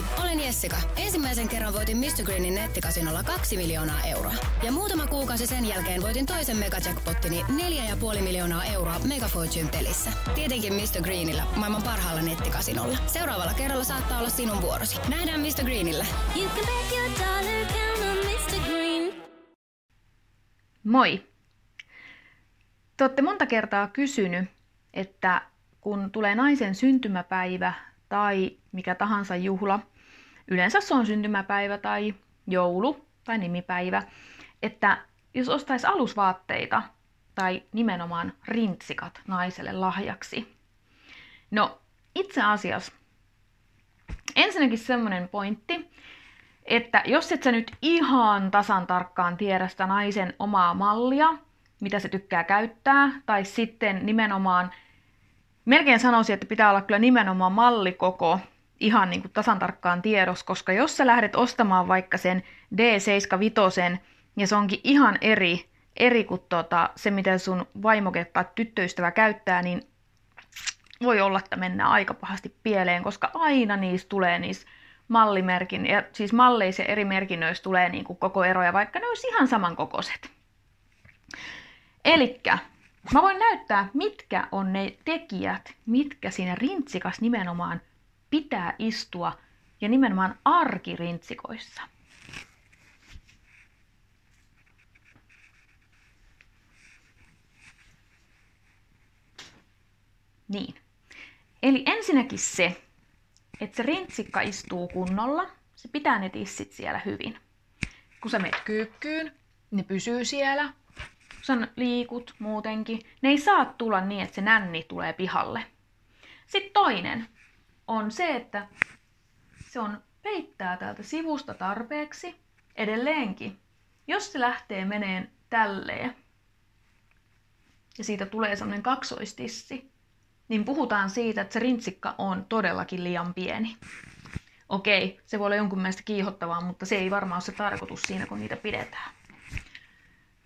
Hei, olen Jessica. Ensimmäisen kerran voitin Mr. Greenin nettikasinolla 2 miljoonaa euroa. Ja muutama kuukausi sen jälkeen voitin toisen megajackpottini 4,5 miljoonaa euroa Mega Fortune pelissä. Tietenkin Mr. Greenillä, maailman parhaalla nettikasinolla. Seuraavalla kerralla saattaa olla sinun vuorosi. Nähdään Mr. Greenillä. You can bet your dollar down on Mr. Green. Moi! Te olette monta kertaa kysynyt, että kun tulee naisen syntymäpäivä tai mikä tahansa juhla, yleensä se on syntymäpäivä tai joulu tai nimipäivä, että jos ostaisi alusvaatteita tai nimenomaan rintsikat naiselle lahjaksi. No, itse asiassa ensinnäkin semmoinen pointti, että jos et sä nyt ihan tasan tarkkaan tiedä sitä naisen omaa mallia, mitä se tykkää käyttää, tai sitten nimenomaan, melkein sanoisin, että pitää olla kyllä nimenomaan mallikoko ihan niin kuin tasan tarkkaan tiedos, koska jos sä lähdet ostamaan vaikka sen D75 ja se onkin ihan eri, eri kuin tota, se, mitä sun vaimoke tai tyttöystävä käyttää, niin voi olla, että mennään aika pahasti pieleen, koska aina niistä tulee niissä mallimerkin, ja siis malleissa eri merkinnöissä tulee niin kuin koko eroja, vaikka ne olisi ihan samankokoiset. Elikkä mä voin näyttää, mitkä on ne tekijät, mitkä siinä rintsikas nimenomaan pitää istua, ja nimenomaan arkirintsikoissa. Niin. Eli ensinnäkin se, että se rintsikka istuu kunnolla, se pitää ne tissit siellä hyvin. Kun sä meet kyykkyyn, ne pysyy siellä. Sä liikut muutenkin, ne ei saa tulla niin, että se nänni tulee pihalle. Sitten toinen on se, että se on peittää täältä sivusta tarpeeksi edelleenkin. Jos se lähtee meneen tälleen ja siitä tulee semmoinen kaksoistissi, niin puhutaan siitä, että se rintsikka on todellakin liian pieni. Okei, se voi olla jonkun mielestä kiihottavaa, mutta se ei varmaan ole se tarkoitus siinä, kun niitä pidetään.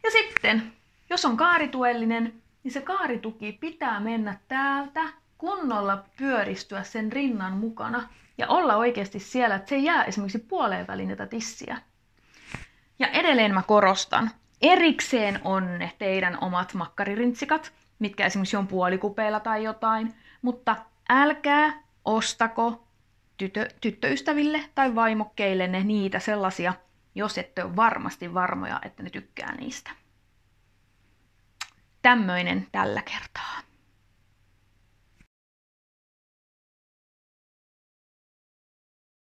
Ja sitten, jos on kaarituellinen, niin se kaarituki pitää mennä täältä kunnolla pyöristyä sen rinnan mukana ja olla oikeasti siellä, että se jää esimerkiksi puoleen väliin tätä tissiä. Ja edelleen mä korostan, erikseen on ne teidän omat makkaririntsikat, mitkä esimerkiksi on puolikupeilla tai jotain, mutta älkää ostako tytö, tyttöystäville tai vaimokkeille ne niitä sellaisia, jos ette ole varmasti varmoja, että ne tykkää niistä. Tämmöinen tällä kertaa.